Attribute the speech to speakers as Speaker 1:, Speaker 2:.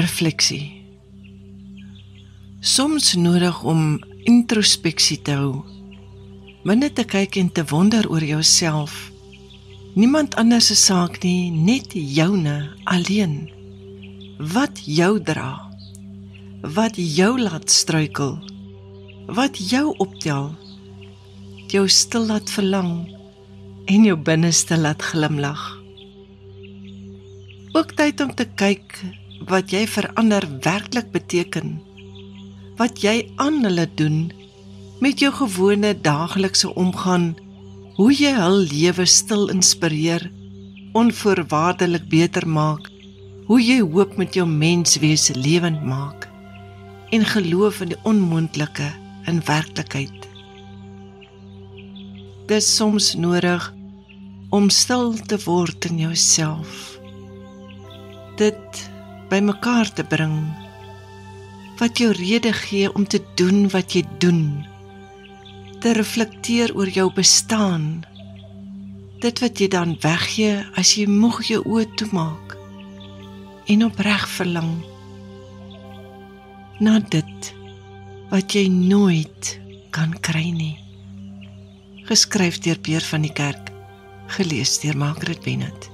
Speaker 1: refleksie. Soms nodig om introspeksie te hou. Binne te kyk en te wonder oor jouself. Niemand anders se saak nie, net joune alleen. Wat jou dra? Wat jou laat struikel? Wat jou optel? Jou stil laat verlang en jou binneste laat glimlag. Ook tyd om te kyk wat jy vir ander werklik beteken. Wat jy aan hulle doen met jou gewone daaglikse omgang, hoe jy hul lewe stil inspireer, onvoorwaardelik beter maak, hoe jy hoop met jou menswees lewend maak en geloof in die onmoontlike in werklikheid. Dit is soms nodig om stil te word in jouself. Dit bymekaar te bring wat jou rede gee om te doen wat jy doen. Te reflekteer oor jou bestaan. Dit wat jy dan weggee as jy moeg jou oë toemaak en opreg verlang na dit wat jy nooit kan kry nie. Geskryf deur Peer van die Kerk, gelees deur Margaret Bennett.